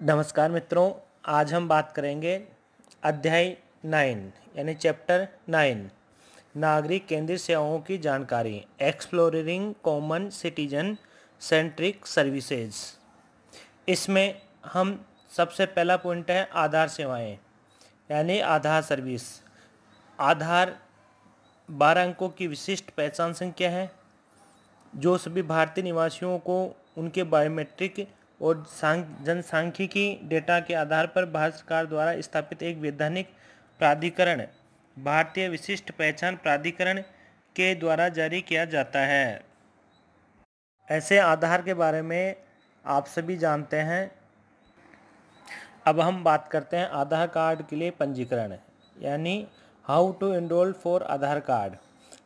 नमस्कार मित्रों, आज हम बात करेंगे अध्याय नाइन, यानी चैप्टर नाइन, नागरिक केंद्रित सेवाओं की जानकारी, exploring common citizen centric services. इसमें हम सबसे पहला पॉइंट है आधार सेवाएँ, यानी आधार सर्विस। आधार बारह अंकों की विशिष्ट पहचान संख्या है, जो सभी भारतीय निवासियों को उनके बायोमेट्रिक और जनसांख्यिकी डेटा के आधार पर भारत सरकार द्वारा स्थापित एक वैधानिक प्राधिकरण, भारतीय विशिष्ट पहचान प्राधिकरण के द्वारा जारी किया जाता है। ऐसे आधार के बारे में आप सभी जानते हैं। अब हम बात करते हैं आधार कार्ड के लिए पंजीकरण, यानी how to enrol for Aadhaar card.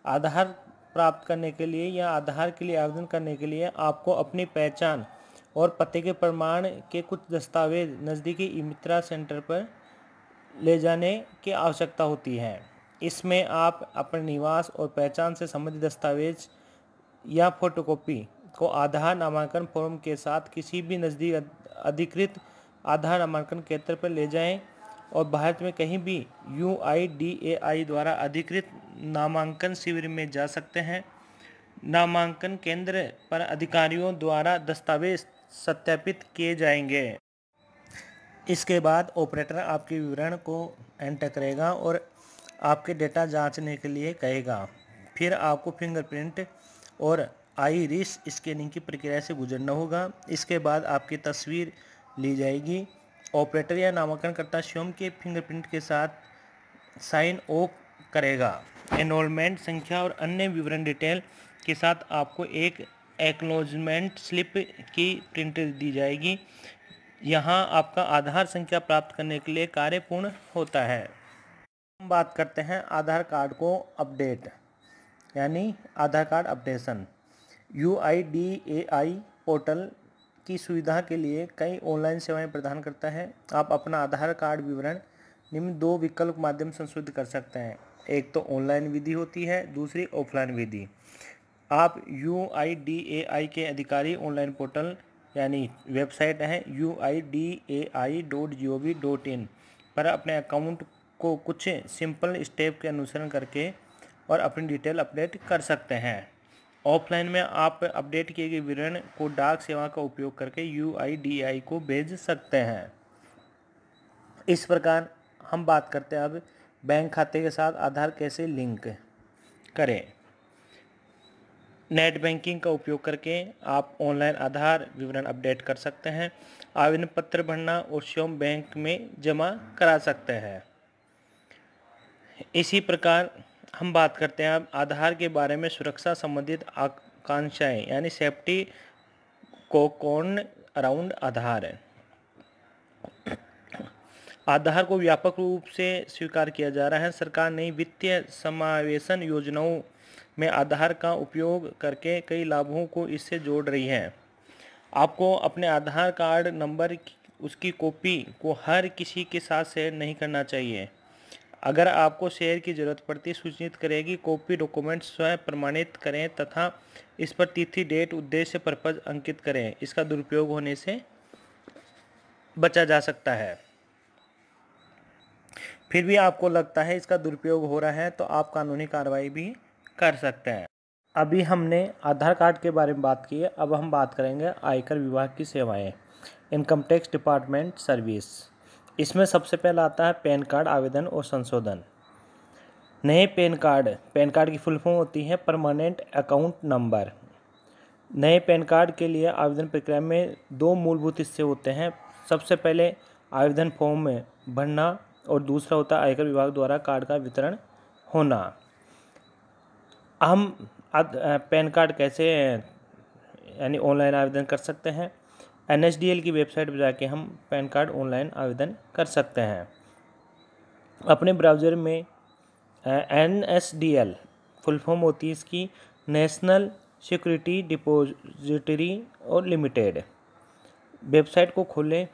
Aadhaar प्राप्त करने के लिए या आधार के लिए आवेदन करने के लिए आपको अपनी पहचान और पते के प्रमाण के कुछ दस्तावेज़ नज़दीकी ई मित्रा सेंटर पर ले जाने की आवश्यकता होती है। इसमें आप अपने निवास और पहचान से संबंधित दस्तावेज़ या फोटोकॉपी को आधार नामांकन फॉर्म के साथ किसी भी नज़दीक अधिकृत आधार नामांकन केंद्र पर ले जाएँ और भारत में कहीं भी यू आई द्वारा अधिकृत नामांकन शिविर में जा सकते हैं। नामांकन केंद्र पर अधिकारियों द्वारा दस्तावेज़ सत्यापित किए जाएँगे। इसके बाद ऑपरेटर आपके विवरण को एंटर करेगा और आपके डेटा जांचने के लिए कहेगा। फिर आपको फिंगरप्रिंट और आई रिस स्कैनिंग की प्रक्रिया से गुजरना होगा। इसके बाद आपकी तस्वीर ली जाएगी। ऑपरेटर या नामांकनकर्ता स्वयं के फिंगरप्रिंट के साथ साइन ऑफ़ करेगा। एनरोलमेंट संख्या और अन्य विवरण डिटेल के साथ आपको एक एक्नोलॉजमेंट स्लिप की प्रिंट दी जाएगी। यहाँ आपका आधार संख्या प्राप्त करने के लिए कार्य पूर्ण होता है। हम बात करते हैं आधार कार्ड को अपडेट, यानी Aadhaar card updation. U I D A I portal की सुविधा के लिए कई ऑनलाइन सेवाएँ प्रदान करता है। आप अपना आधार कार्ड विवरण निम्न दो विकल्प माध्यम संशोधित कर सकते हैं। एक तो ऑनलाइन विधि होती है, दूसरी ऑफलाइन विधि। आप you I D A I के अधिकारी ऑनलाइन पोर्टल, यानी वेबसाइट है U I D A I dot G O V dot in पर अपने अकाउंट को कुछ सिंपल स्टेप के अनुसरण करके और अपनी डिटेल अपडेट कर सकते हैं। ऑफलाइन में आप अपडेट किए गए विवरण को डाक सेवा का उपयोग करके यू को भेज सकते हैं। इस प्रकार हम बात करते हैं अब बैंक खाते के साथ आधार कैसे लिंक करें। नेट बैंकिंग का उपयोग करके आप ऑनलाइन आधार विवरण अपडेट कर सकते हैं आवेदन पत्र भरना और स्वयं बैंक में जमा करा सकते हैं। इसी प्रकार हम बात करते हैं अब आधार के बारे में सुरक्षा संबंधित आकांक्षाएँ, यानी सेफ्टी को कौन अराउंड आधार है। आधार को व्यापक रूप से स्वीकार किया जा रहा है। सरकार ने वित्तीय समावेशन योजनाओं में आधार का उपयोग करके कई लाभों को इससे जोड़ रही है। आपको अपने आधार कार्ड नंबर उसकी कॉपी को हर किसी के साथ शेयर नहीं करना चाहिए। अगर आपको शेयर की ज़रूरत पड़ती, सूचित करेगी कॉपी डॉक्यूमेंट स्वयं प्रमाणित करें तथा इस पर तिथि, डेट, उद्देश्य, पर्पज अंकित करें। इसका दुरुपयोग होने से बचा जा सकता है। फिर भी आपको लगता है इसका दुरुपयोग हो रहा है तो आप कानूनी कार्रवाई भी कर सकते हैं। अभी हमने आधार कार्ड के बारे में बात की है, अब हम बात करेंगे आयकर विभाग की सेवाएँ। Income tax department service. इसमें सबसे पहला आता है पैन कार्ड आवेदन और संशोधन। नए पैन कार्ड पैन कार्ड की फुल फॉर्म होती है परमानेंट अकाउंट नंबर। नए पैन कार्ड के लिए आवेदन प्रक्रिया में दो मूलभूत हिस्से होते हैं। सबसे पहले आवेदन फॉर्म में भरना और दूसरा होता है आयकर विभाग द्वारा कार्ड का वितरण होना। हम पैन कार्ड कैसे, यानी ऑनलाइन आवेदन कर सकते हैं? एन की वेबसाइट पर जाके हम पैन कार्ड ऑनलाइन आवेदन कर सकते हैं। अपने ब्राउज़र में N S D L full form होती है इसकी, नेशनल सिक्योरिटी डिपोजिटरी और लिमिटेड। वेबसाइट को खोलें।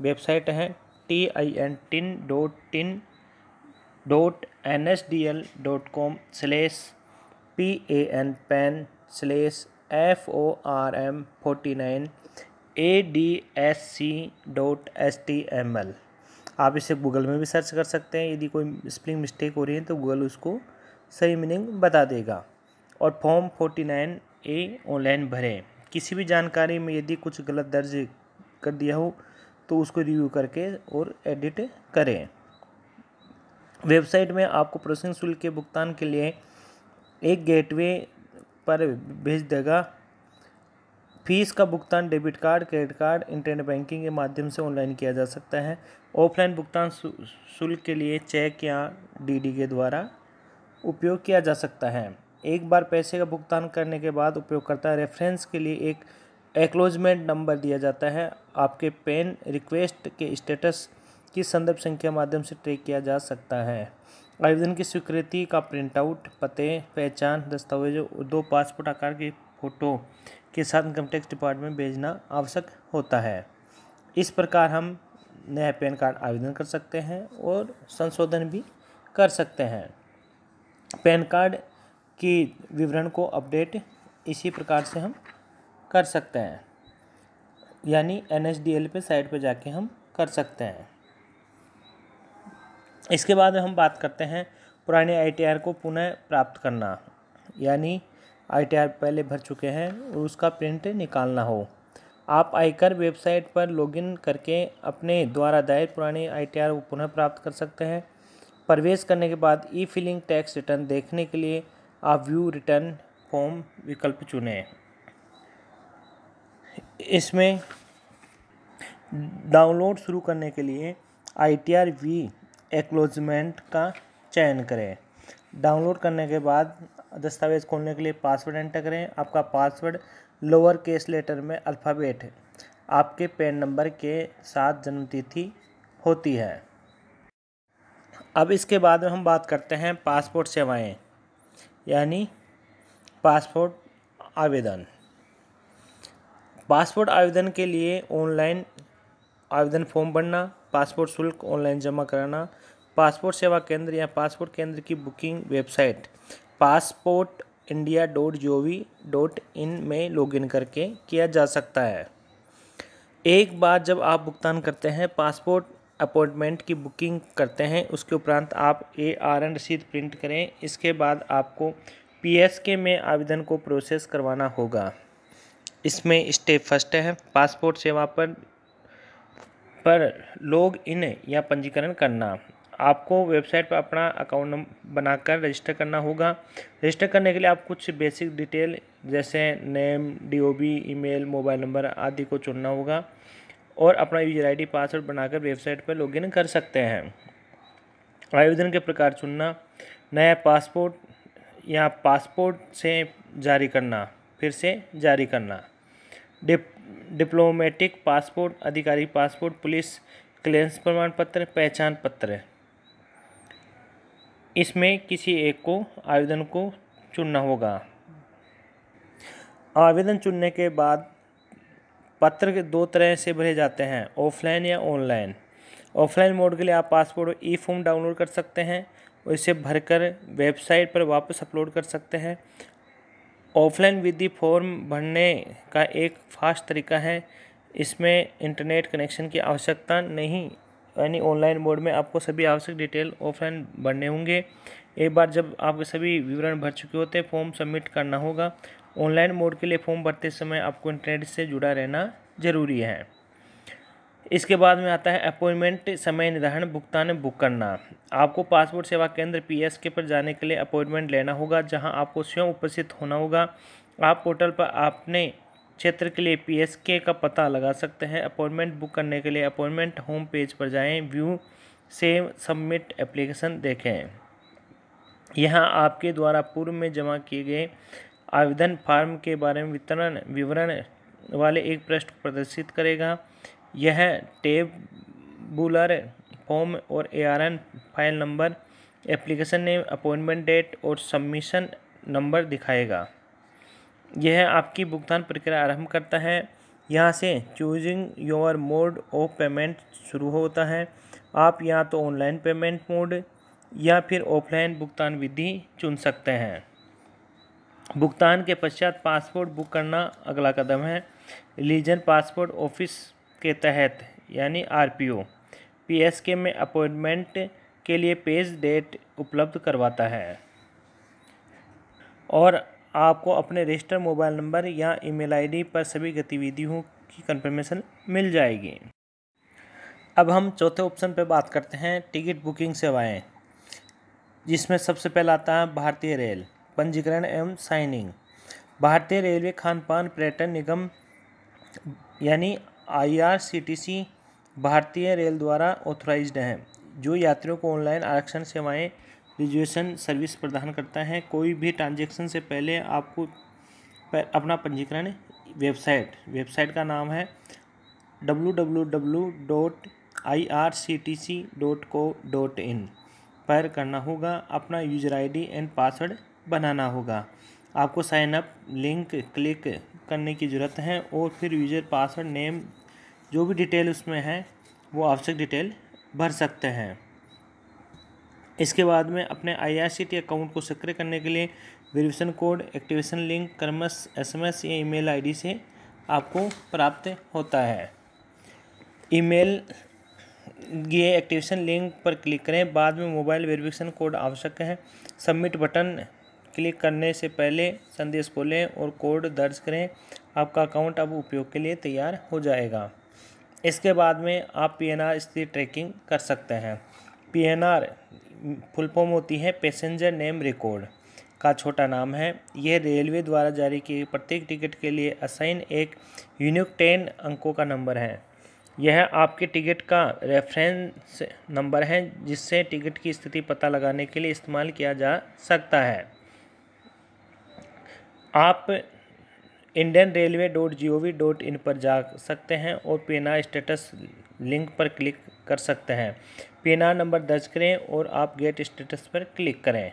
वेबसाइट है T I N tin dot tin dot N S D L dot com slash P A N pan slash F O R M forty nine A D S C dot S T M L आप इसे Google में भी search कर सकते हैं। यदि कोई spelling mistake हो रही है तो गूगल उसको सही मीनिंग बता देगा। और form forty nine A online भरें। किसी भी जानकारी में यदि कुछ गलत दर्ज कर दिया हो तो उसको रिव्यू करके और एडिट करें। वेबसाइट में आपको प्रोसेसिंग शुल्क के भुगतान के लिए एक गेटवे पर भेज देगा। फ़ीस का भुगतान debit card, credit card, internet banking के माध्यम से ऑनलाइन किया जा सकता है। ऑफलाइन भुगतान शुल्क के लिए चेक या डीडी के द्वारा उपयोग किया जा सकता है। एक बार पैसे का भुगतान करने के बाद उपयोगकर्ता रेफरेंस के लिए एक एक्लोजमेंट नंबर दिया जाता है। आपके पेन रिक्वेस्ट के स्टेटस की संदर्भ संख्या माध्यम से ट्रैक किया जा सकता है। आवेदन की स्वीकृति का प्रिंट आउट पते, पहचान, दस्तावेज़ दो पासपोर्ट आकार की फ़ोटो के साथ इनकम टैक्स डिपार्टमेंट भेजना आवश्यक होता है। इस प्रकार हम नया पैन कार्ड आवेदन कर सकते हैं और संशोधन भी कर सकते हैं। पैन कार्ड की विवरण को अपडेट इसी प्रकार से हम कर सकते हैं, यानी एन एस डी एल पे साइट पर जाके हम कर सकते हैं। इसके बाद हम बात करते हैं पुराने आई टी आर को पुनः प्राप्त करना। यानी आई टी आर पहले भर चुके हैं और उसका प्रिंट निकालना हो। आप आयकर वेबसाइट पर लॉगिन करके अपने द्वारा दायर पुराने आई टी आर को पुनः प्राप्त कर सकते हैं। प्रवेश करने के बाद ई फिलिंग टैक्स रिटर्न देखने के लिए आप व्यू रिटर्न फॉर्म विकल्प चुनें। इसमें डाउनलोड शुरू करने के लिए I T R V acknowledgement का चयन करें। डाउनलोड करने के बाद दस्तावेज़ खोलने के लिए पासवर्ड एंटर करें। आपका पासवर्ड लोअर केस लेटर में अल्फ़ाबेट आपके पैन नंबर के साथ जन्मतिथि होती है। अब इसके बाद में हम बात करते हैं पासपोर्ट सेवाएँ, यानी पासपोर्ट आवेदन। पासपोर्ट आवेदन के लिए ऑनलाइन आवेदन फॉर्म भरना पासपोर्ट शुल्क, ऑनलाइन जमा कराना, पासपोर्ट सेवा केंद्र या पासपोर्ट केंद्र की booking website, passport India dot G O V dot in में लॉगिन करके किया जा सकता है। एक बार जब आप भुगतान करते हैं, पासपोर्ट अपॉइंटमेंट की बुकिंग करते हैं, उसके उपरांत आप ए आर एन रसीद प्रिंट करें, इसके बाद आपको पी एस के में आवेदन को प्रोसेस करवाना होगा। इसमें स्टेप फ़र्स्ट है, पासपोर्ट सेवा पर पर लॉग इन या पंजीकरण करना। आपको वेबसाइट पर अपना अकाउंट बनाकर रजिस्टर करना होगा। रजिस्टर करने के लिए आप कुछ बेसिक डिटेल, जैसे name DOB email, mobile number आदि को चुनना होगा और अपना यूज़र आईडी पासवर्ड बनाकर वेबसाइट पर लॉगिन कर सकते हैं। आवेदन के प्रकार चुनना, नया पासपोर्ट या पासपोर्ट से जारी करना, फिर से जारी करना। डिप, डिप्लोमेटिक पासपोर्ट, अधिकारी पासपोर्ट, पुलिस, क्लियरेंस प्रमाण पत्र पहचान पत्र। इसमें किसी एक को आवेदन को चुनना होगा। आवेदन चुनने के बाद पत्र के दो तरह से भरे जाते हैं, ऑफलाइन या ऑनलाइन। ऑफलाइन मोड के लिए आप पासपोर्ट ई फॉर्म डाउनलोड कर सकते हैं और इसे भरकर वेबसाइट पर वापस अपलोड कर सकते हैं। ऑफलाइन विधि फॉर्म भरने का एक फास्ट तरीका है। इसमें इंटरनेट कनेक्शन की आवश्यकता नहीं, यानी ऑनलाइन मोड में आपको सभी आवश्यक डिटेल ऑफलाइन भरने होंगे। एक बार जब आपके सभी विवरण भर चुके होते हैं, फॉर्म सबमिट करना होगा। ऑनलाइन मोड के लिए फॉर्म भरते समय आपको इंटरनेट से जुड़ा रहना ज़रूरी है। इसके बाद में आता है अपॉइंटमेंट समय निर्धारण भुगतान बुक करना। आपको पासपोर्ट सेवा केंद्र पी एस के पर जाने के लिए अपॉइंटमेंट लेना होगा, जहाँ आपको स्वयं उपस्थित होना होगा। आप पोर्टल पर आपने क्षेत्र के लिए पीएसके का पता लगा सकते हैं। अपॉइंटमेंट बुक करने के लिए अपॉइंटमेंट होम पेज पर जाएँ, व्यू से सबमिट एप्लीकेशन देखें। यहाँ आपके द्वारा पूर्व में जमा किए गए आवेदन फार्म के बारे में वितरण विवरण वाले एक पृष्ठ प्रदर्शित करेगा। यह टेबुलर फॉर्म और ARN file number, application name, appointment date और सबमिशन नंबर दिखाएगा। यह आपकी भुगतान प्रक्रिया आरंभ करता है। यहाँ से choosing your mode of payment शुरू होता है। आप या तो ऑनलाइन पेमेंट मोड या फिर ऑफलाइन भुगतान विधि चुन सकते हैं। भुगतान के पश्चात पासपोर्ट बुक करना अगला कदम है। रिलीजन पासपोर्ट ऑफ़िस के तहत, यानी आरपीओ, पीएसके में अपॉइंटमेंट के लिए पेज डेट उपलब्ध करवाता है। और आपको अपने रजिस्टर मोबाइल नंबर या ईमेल आईडी पर सभी गतिविधियों की कंफर्मेशन मिल जाएगी। अब हम चौथे ऑप्शन पर बात करते हैं, टिकट बुकिंग सेवाएँ, जिसमें सबसे पहला आता है भारतीय रेल, पंजीकरण एवं साइनिंग। भारतीय रेलवे खान पान पर्यटन निगम, यानी आईआरसीटीसी भारतीय रेल द्वारा ऑथोराइज्ड है, जो यात्रियों को ऑनलाइन आरक्षण सेवाएँ रिजर्वेशन सर्विस प्रदान करता है। कोई भी ट्रांजेक्शन से पहले आपको अपना पंजीकरण वेबसाइट वेबसाइट का नाम है W W W dot I R C T C dot co dot in पर करना होगा। अपना यूज़र आईडी एंड पासवर्ड बनाना होगा। आपको साइन अप लिंक क्लिक करने की ज़रूरत है और फिर यूज़र पासवर्ड नेम जो भी डिटेल उसमें है, वो आवश्यक डिटेल भर सकते हैं। इसके बाद में अपने आई अकाउंट को सक्रिय करने के लिए वेरिफिकेशन कोड, एक्टिवेशन लिंक, क्रमश एसएमएस या ईमेल आईडी से आपको प्राप्त होता है। ईमेल ये एक्टिवेशन लिंक पर क्लिक करें। बाद में मोबाइल वेरिफिकेशन कोड आवश्यक है। सबमिट बटन क्लिक करने से पहले संदेश खोलें और कोड दर्ज करें। आपका अकाउंट अब उपयोग के लिए तैयार हो जाएगा। इसके बाद में आप पी एन आर स्थिति ट्रैकिंग कर सकते हैं। पी एन फुल फॉर्म होती है पैसेंजर नेम रिकॉर्ड का छोटा नाम है। यह रेलवे द्वारा जारी की प्रत्येक टिकट के लिए असाइन एक यूनिक टेन अंकों का नंबर है। यह आपके टिकट का रेफरेंस नंबर है, जिससे टिकट की स्थिति पता लगाने के लिए इस्तेमाल किया जा सकता है। आप Indian railway dot G O V dot in पर जा सकते हैं और पेना स्टेटस लिंक पर क्लिक कर सकते हैं। पेना नंबर दर्ज करें और आप गेट स्टेटस पर क्लिक करें।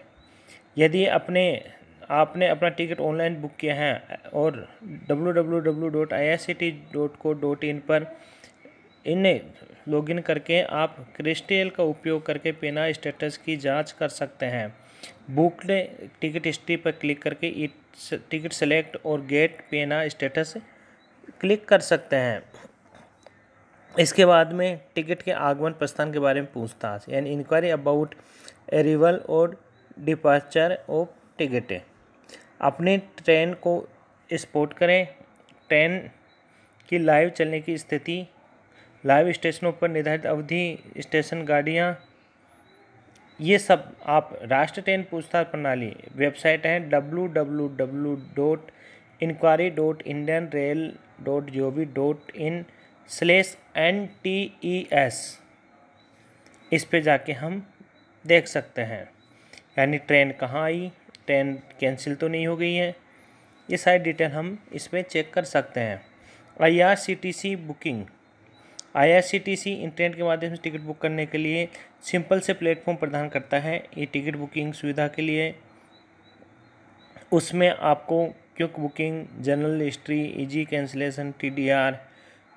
यदि अपने, आपने अपना टिकट ऑनलाइन बुक किया है और इन पर इन्हें लॉगिन करके आप क्रिस्टल का उपयोग करके पेना स्टेटस की जाँच कर सकते हैं। बुकड टिकट हिस्ट्री पर क्लिक करके टिकट सेलेक्ट और गेट पेना स्टेटस क्लिक कर सकते हैं। इसके बाद में टिकट के आगमन प्रस्थान के बारे में पूछताछ, यानी इंक्वायरी अबाउट एरिवल और डिपार्चर ऑफ़ टिकट अपनी ट्रेन को स्पोर्ट करें। ट्रेन की लाइव चलने की स्थिति लाइव स्टेशनों पर निर्धारित अवधि स्टेशन गाड़ियाँ ये सब आप राष्ट्रीय ट्रेन पूछताछ प्रणाली वेबसाइट है W W W dot enquiry dot Indian rail dot G O V dot in slash N T E S इस पे जाके हम देख सकते हैं। यानी ट्रेन कहाँ आई? ट्रेन कैंसिल तो नहीं हो गई है। ये सारी डिटेल हम इसमें चेक कर सकते हैं। I R C T C booking IRCTC internet के माध्यम से टिकट बुक करने के लिए सिंपल से प्लेटफॉर्म प्रदान करता है ये टिकट बुकिंग सुविधा के लिए। उसमें आपको quick booking, general history, easy cancellation, TDR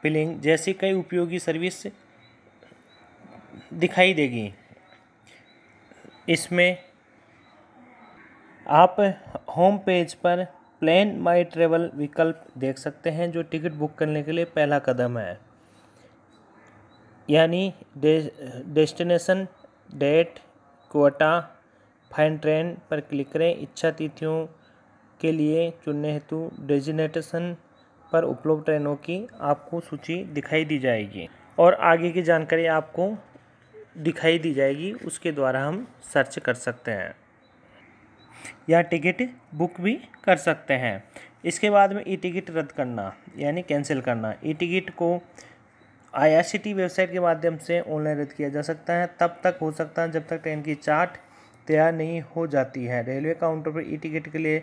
filing जैसी कई उपयोगी सर्विस दिखाई देगी। इसमें आप होम पेज पर प्लान माई ट्रेवल विकल्प देख सकते हैं जो टिकट बुक करने के लिए पहला कदम है। यानी destination, date quota find train पर क्लिक करें। इच्छा तिथियों के लिए चुनने हेतु डेजिनेटेशन पर उपलब्ध ट्रेनों की आपको सूची दिखाई दी जाएगी और आगे की जानकारी आपको दिखाई दी जाएगी। उसके द्वारा हम सर्च कर सकते हैं या टिकट बुक भी कर सकते हैं। इसके बाद में ई टिकट रद्द करना, यानी कैंसिल करना। ई टिकट को आई वेबसाइट के माध्यम से ऑनलाइन रद्द किया जा सकता है। तब तक हो सकता है जब तक ट्रेन की चार्ट तैयार नहीं हो जाती है। रेलवे काउंटर पर ई टिकट के लिए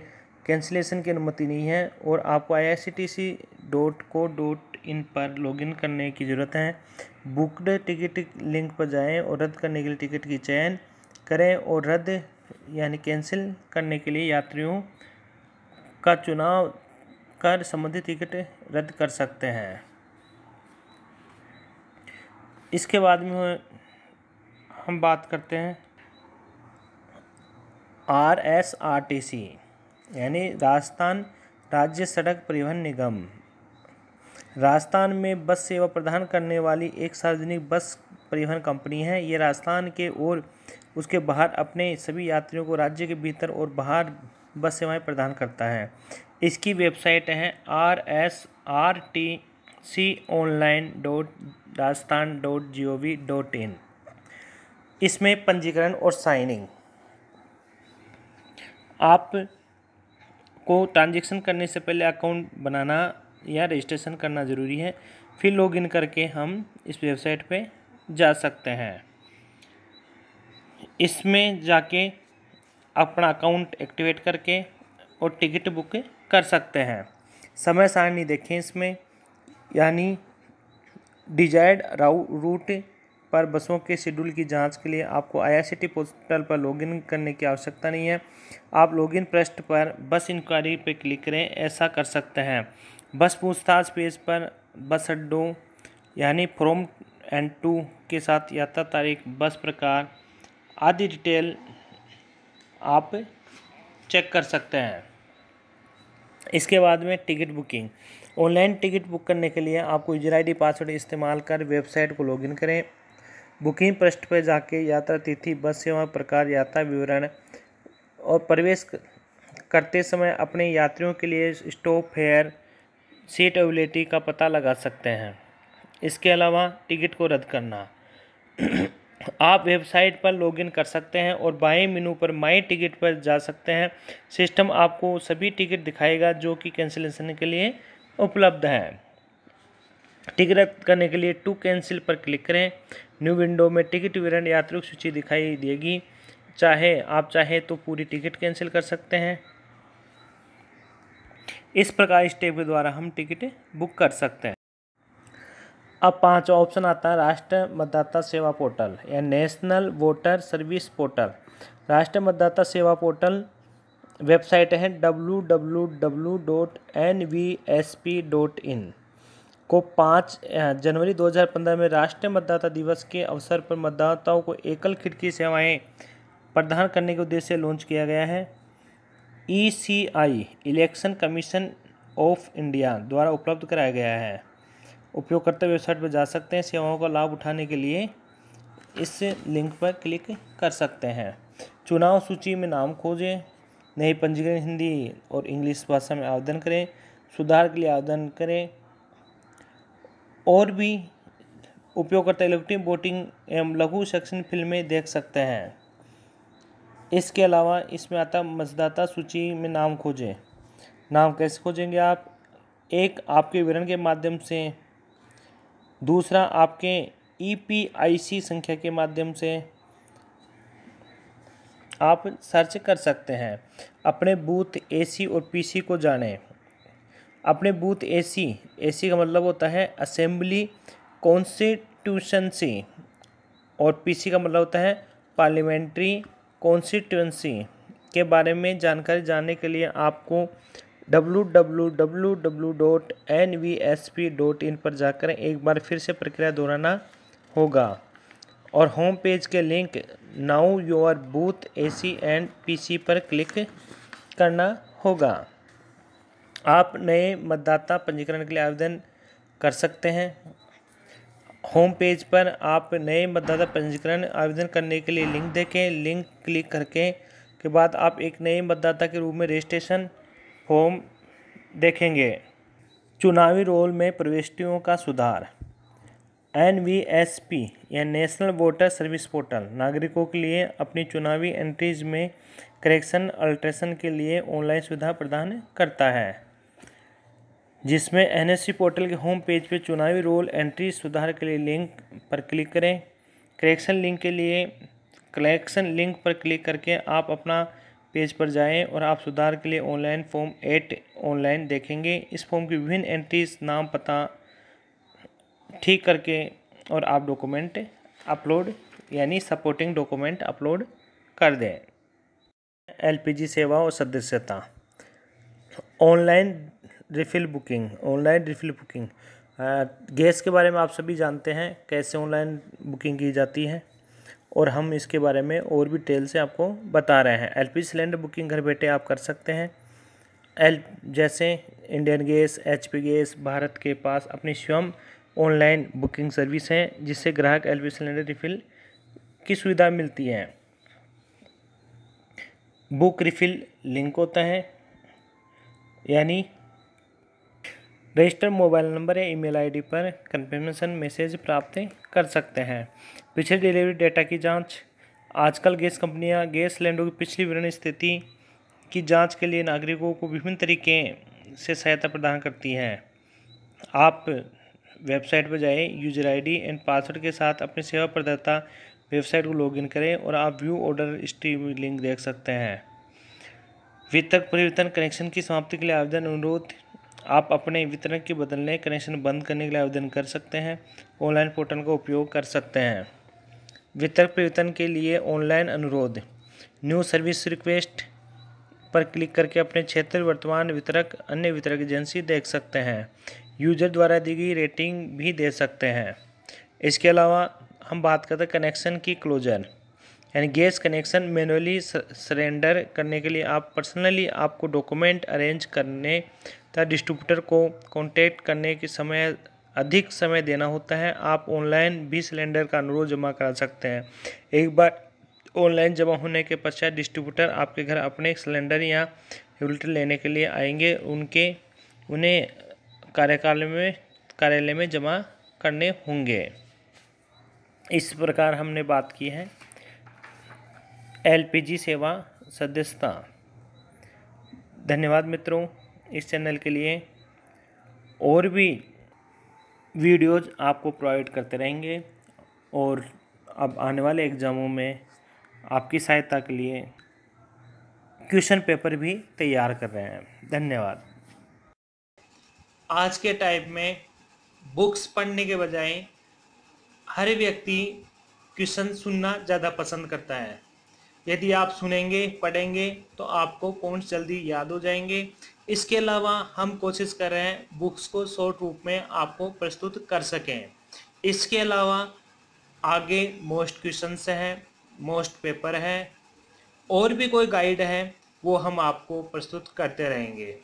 कैंसिलेशन की अनुमति नहीं है और आपको I C T C dot co dot in पर लॉगिन करने की ज़रूरत है। बुकड टिकट लिंक पर जाएँ और रद्द करने के लिए टिकट की चयन करें और रद्द यानी कैंसिल करने के लिए यात्रियों का चुनाव कर संबंधित टिकट रद्द कर सकते हैं। इसके बाद में हम बात करते हैं R S R T C, यानी राजस्थान राज्य सड़क परिवहन निगम। राजस्थान में बस सेवा प्रदान करने वाली एक सार्वजनिक बस परिवहन कंपनी है। ये राजस्थान के और उसके बाहर अपने सभी यात्रियों को राज्य के भीतर और बाहर बस सेवाएँ प्रदान करता है। इसकी वेबसाइट है R S R T C online dot Rajasthan dot G O V dot in. इसमें पंजीकरण और साइनिंग। आप को ट्रांजेक्शन करने से पहले अकाउंट बनाना या रजिस्ट्रेशन करना ज़रूरी है, फिर लॉगिन करके हम इस वेबसाइट पे जा सकते हैं। इसमें जाके अपना अकाउंट एक्टिवेट करके और टिकट बुक कर सकते हैं। समय सारणी देखें इसमें, यानी डिजायर्ड रूट पर बसों के शेड्यूल की जाँच के लिए आपको आईआरसीटी पोर्टल पर लॉगिन करने की आवश्यकता नहीं है। आप लॉगिन पृष्ठ पर बस इंक्वायरी पर क्लिक करें, ऐसा कर सकते हैं। बस पूछताछ पेज पर बस अड्डों, यानी फ्रॉम एंड टू के साथ यात्रा तारीख, बस प्रकार आदि डिटेल आप चेक कर सकते हैं। इसके बाद में ticket booking online ticket book करने के लिए आपको यूज़र आई पासवर्ड इस्तेमाल कर वेबसाइट को लॉगिन करें। बुकिंग पृष्ठ पर जाके यात्रा तिथि, बस सेवा प्रकार, यात्रा विवरण और प्रवेश करते समय अपने यात्रियों के लिए स्टॉप, फेयर, सीट अवेलेबिलिटी का पता लगा सकते हैं। इसके अलावा टिकट को रद्द करना। आप वेबसाइट पर लॉगिन कर सकते हैं और बाएँ मेनू पर माई टिकट पर जा सकते हैं। सिस्टम आपको सभी टिकट दिखाएगा जो कि कैंसिलेशन के लिए उपलब्ध हैं। टिकट रद्द करने के लिए टू कैंसिल पर क्लिक करें। न्यू विंडो में टिकट विवरण यात्रियों की सूची दिखाई देगी। चाहे, आप चाहे तो पूरी टिकट कैंसिल कर सकते हैं। इस प्रकार स्टेप के द्वारा हम टिकट बुक कर सकते हैं। अब पाँच ऑप्शन आता है राष्ट्रीय मतदाता सेवा पोर्टल या नेशनल वोटर सर्विस पोर्टल। राष्ट्रीय मतदाता सेवा पोर्टल वेबसाइट है W W W dot N V S P dot in को पाँच जनवरी 2015 में राष्ट्रीय मतदाता दिवस के अवसर पर मतदाताओं को एकल खिड़की सेवाएँ प्रदान करने के उद्देश्य से लॉन्च किया गया है। E C I, election commission of India, द्वारा उपलब्ध कराया गया है। उपयोगकर्ता वेबसाइट पर जा सकते हैं। सेवाओं का लाभ उठाने के लिए इस लिंक पर क्लिक कर सकते हैं। चुनाव सूची में नाम खोजें। नई पंजीकरण हिंदी और इंग्लिश भाषा में आवेदन करें, सुधार के लिए आवेदन करें। और भी उपयोगकर्ता इलेक्ट्रॉनिक वोटिंग एवं लघु सेक्शन फ़िल्में देख सकते हैं। इसके अलावा इसमें आता मतदाता सूची में नाम खोजें। नाम कैसे खोजेंगे आप? एक, आपके विवरण के माध्यम से। दूसरा, आपके ईपीआईसी संख्या के माध्यम से। आप सर्च कर सकते हैं। अपने बूथ एसी और पीसी को जानें। अपने बूथ एसी एसी का मतलब होता है असेंबली कॉन्स्टिट्यूशनसी और पीसी का मतलब होता है पार्लियामेंट्री कॉन्स्टिट्यूंसी के बारे में जानकारी जानने के लिए आपको इन पर जाकर एक बार फिर से प्रक्रिया दोहराना होगा। और होम पेज के link know your booth A C and P C पर क्लिक करना होगा। आप नए मतदाता पंजीकरण के लिए आवेदन कर सकते हैं। होम पेज पर आप नए मतदाता पंजीकरण आवेदन करने के लिए लिंक देखें। लिंक क्लिक करके के बाद आप एक नए मतदाता के रूप में रजिस्ट्रेशन होम देखेंगे। चुनावी रोल में प्रविष्टियों का सुधार। एन वी एस पी, या नेशनल वोटर सर्विस पोर्टल, नागरिकों के लिए अपनी चुनावी एंट्रीज में करेक्शन अल्ट्रेशन के लिए ऑनलाइन सुविधा प्रदान करता है। जिसमें एन एस सी पोर्टल के होम पेज पर पे चुनावी रोल एंट्री सुधार के लिए लिंक पर क्लिक करें। करेक्शन लिंक के लिए कलेक्शन लिंक पर क्लिक करके आप अपना पेज पर जाएँ और आप सुधार के लिए ऑनलाइन फॉर्म एट ऑनलाइन देखेंगे। इस फॉर्म की विभिन्न एंट्रीज, नाम पता ठीक करके और आप डॉक्यूमेंट अपलोड यानी सपोर्टिंग डॉक्यूमेंट अपलोड कर दें। एलपीजी सेवा और सदस्यता। Online refill booking online refill booking gas के बारे में आप सभी जानते हैं कैसे ऑनलाइन बुकिंग की जाती है, और हम इसके बारे में और भी डिटेल से आपको बता रहे हैं। एलपीजी सिलेंडर बुकिंग घर बैठे आप कर सकते हैं। एल जैसे Indian gas H P gas, Bharat के पास अपनी स्वयं ऑनलाइन बुकिंग सर्विस है, जिससे ग्राहक एल पी सिलेंडर रिफिल की सुविधा मिलती है। बुक रिफिल लिंक होता है, यानी रजिस्टर्ड मोबाइल नंबर या ईमेल आईडी पर कन्फर्मेशन मैसेज प्राप्त कर सकते हैं। पिछले डिलीवरी डेटा की जाँच, आजकल गैस कंपनियाँ गैस सिलेंडर की पिछली विवरण स्थिति की जाँच के लिए नागरिकों को विभिन्न तरीके से सहायता प्रदान करती हैं। आप वेबसाइट पर जाएँ यूज़र आईडी एंड पासवर्ड के साथ अपनी सेवा प्रदाता वेबसाइट को लॉगिन करें और आप व्यू ऑर्डर स्ट्रीम लिंक देख सकते हैं। वितरक परिवर्तन कनेक्शन की समाप्ति के लिए आवेदन अनुरोध, आप अपने वितरक के बदलने कनेक्शन बंद करने के लिए आवेदन कर सकते हैं ऑनलाइन पोर्टल का उपयोग कर सकते हैं। वितरक परिवर्तन के लिए ऑनलाइन अनुरोध न्यू सर्विस रिक्वेस्ट पर क्लिक करके अपने क्षेत्र, वर्तमान वितरक, अन्य वितरक एजेंसी देख सकते हैं। यूज़र द्वारा दी गई रेटिंग भी दे सकते हैं। इसके अलावा हम बात करते हैं कनेक्शन की क्लोजर, यानी गैस कनेक्शन मैनुअली सरेंडर करने के लिए आप पर्सनली आपको डॉक्यूमेंट अरेंज करने तथा डिस्ट्रीब्यूटर को कॉन्टेक्ट करने के समय, अधिक समय देना होता है। आप ऑनलाइन भी सिलेंडर का अनुरोध जमा करा सकते हैं। एक बार ऑनलाइन जमा होने के पश्चात डिस्ट्रीब्यूटर आपके घर अपने सिलेंडर या यूलिटर लेने के लिए आएँगे, उनके, उन्हें कार्यकाल में, कार्यालय में जमा करने होंगे। इस प्रकार हमने बात की है। एलपीजी सेवा सदस्यता। धन्यवाद मित्रों इस चैनल के लिए। और भी वीडियोज़ आपको प्रोवाइड करते रहेंगे। और अब आने वाले एग्ज़ामों में आपकी सहायता के लिए क्वेश्चन पेपर भी तैयार कर रहे हैं। धन्यवाद। आज के टाइम में बुक्स पढ़ने के बजाय हर व्यक्ति क्वेश्चन सुनना ज़्यादा पसंद करता है। यदि आप सुनेंगे, पढ़ेंगे तो आपको पॉइंट्स जल्दी याद हो जाएँगे। इसके अलावा हम कोशिश कर रहे हैं बुक्स को शॉर्ट रूप में आपको प्रस्तुत कर सकें। इसके अलावा आगे मोस्ट क्वेश्चंस हैं, मोस्ट पेपर है, और भी कोई गाइड है, वो हम आपको प्रस्तुत करते रहेंगे।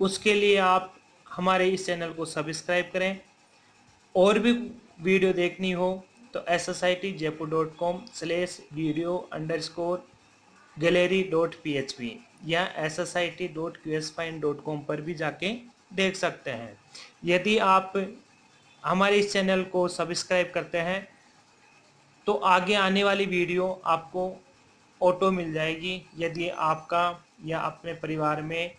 उसके लिए आप हमारे इस चैनल को सब्सक्राइब करें। और भी वीडियो देखनी हो तो S S I T Jaipur dot com slash video underscore gallery dot P H P या S S I T dot Q S fine dot com पर भी जाके देख सकते हैं। यदि आप हमारे इस चैनल को सब्सक्राइब करते हैं तो आगे आने वाली वीडियो आपको ऑटो मिल जाएगी। यदि आपका या अपने परिवार में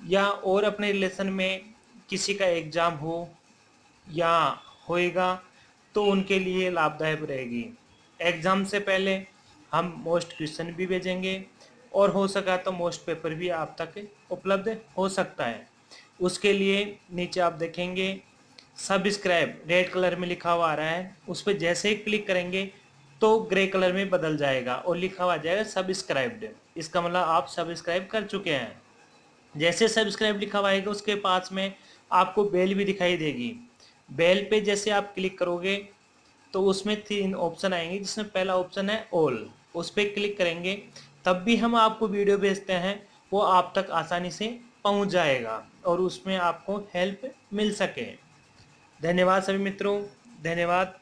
या और अपने रिलेशन में किसी का एग्ज़ाम हो या होएगा तो उनके लिए लाभदायक रहेगी। एग्ज़ाम से पहले हम मोस्ट क्वेश्चन भी भेजेंगे और हो सका तो मोस्ट पेपर भी आप तक उपलब्ध हो सकता है। उसके लिए नीचे आप देखेंगे सब्सक्राइब रेड कलर में लिखा हुआ आ रहा है, उस पर जैसे ही क्लिक करेंगे तो ग्रे कलर में बदल जाएगा और लिखा हुआ जाएगा सब्सक्राइब्ड इसका मतलब आप सब्सक्राइब कर चुके हैं। जैसे सब्सक्राइब लिखा हुआ आएगा, उसके पास में आपको बेल भी दिखाई देगी। बेल पे जैसे आप क्लिक करोगे तो उसमें तीन ऑप्शन आएँगे, जिसमें पहला ऑप्शन है ऑल। उस पर क्लिक करेंगे, तब भी हम आपको वीडियो भेजते हैं, वो आप तक आसानी से पहुँच जाएगा और उसमें आपको हेल्प मिल सके। धन्यवाद सभी मित्रों, धन्यवाद।